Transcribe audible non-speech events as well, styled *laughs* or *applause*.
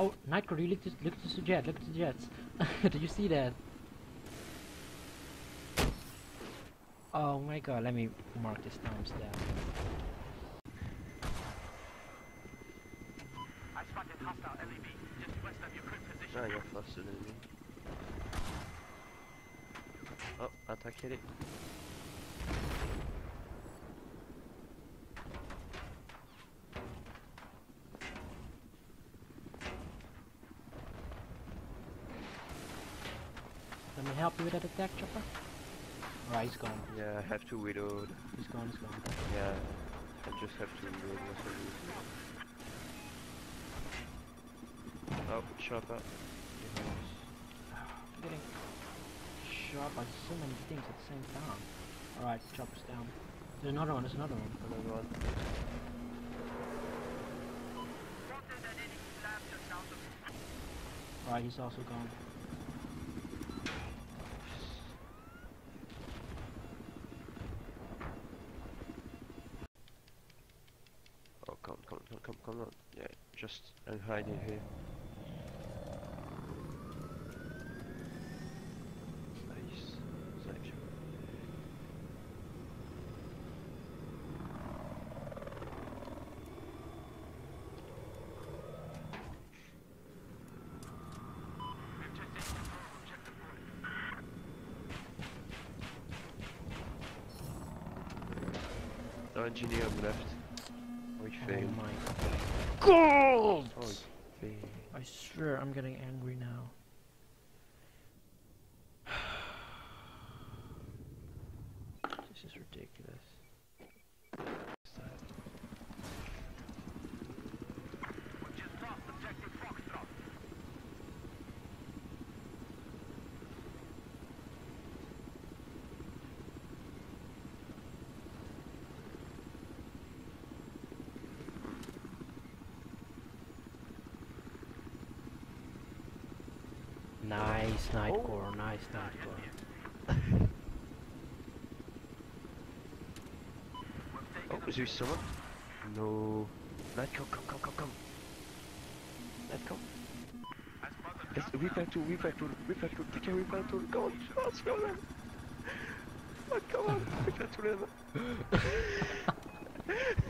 Oh, Nightcore, you look to, look to the jet, look to the jets. *laughs* Did you see that? Oh my god, let me mark this timestamp. Ah, you're faster than me. Oh, attack hit it. Let me help you with that attack, Chopper. Alright, he's gone. Yeah, I have to reload. He's gone, he's gone. Yeah, I just have to reload. Oh, chopper. I'm getting shot by so many things at the same time. Alright, Chopper's down. There's another one, there's another one. Another one. Alright, he's also gone. Come, come, on. Yeah, just I'm hiding here. Nice. Engineer left. Oh, he Oh my god! Oh. I swear I'm getting angry now. this is ridiculous. Nice Nightcore, oh. nice Nightcore. Oh, is there someone? No. Let go, come, come, come, come. Let go. Yes, repair tool, repair tool, repair tool, take a repair tool. Go on, let's go then. Oh, come on, repair tool. *laughs*